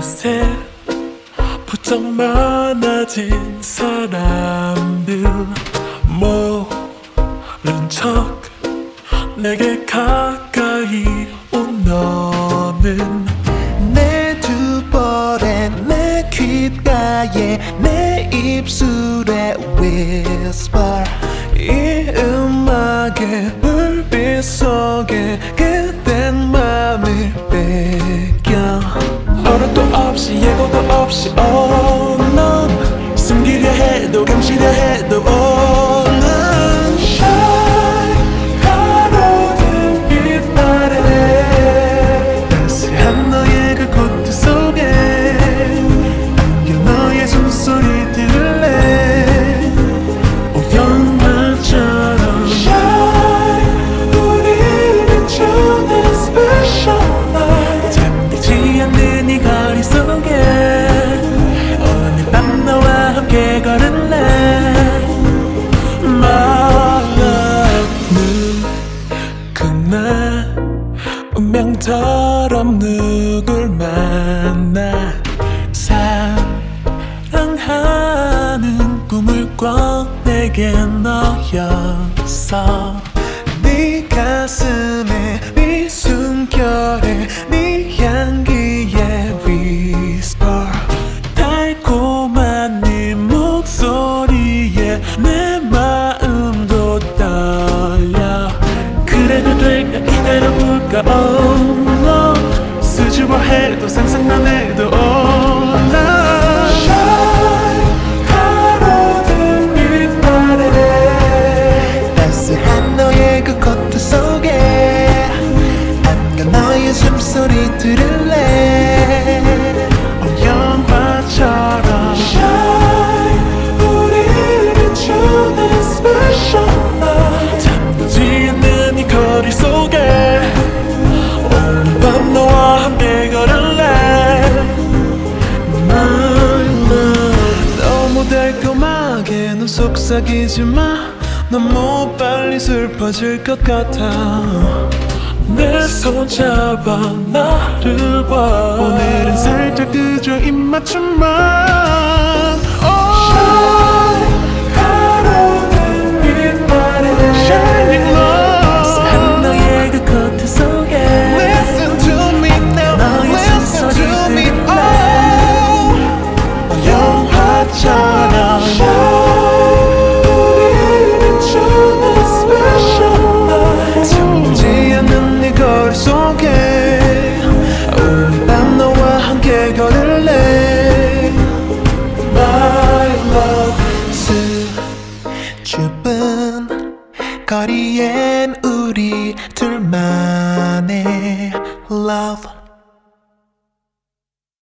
어느새 부쩍 많아진 사람들 모른 척 내게 가까이 온 너는 내두 볼에 내 귓가에 내 입술에 whisper 이 음악의 없이 예고도 없이 oh 꿔 내게 너였어. 네 가슴에 네 숨결에 네 향기에 whisper. 달콤한 네 목소리에 내 마음도 떨려. 그래도 될까 기다려볼까? Oh no. 수줍어 해도 상상만 해도 속삭이지 마. 너무 빨리 슬퍼질 것 같아. 내 손 잡아 나를 봐. 오늘은 살짝 그저 입맞춤만 거리엔 우리 둘만의 love.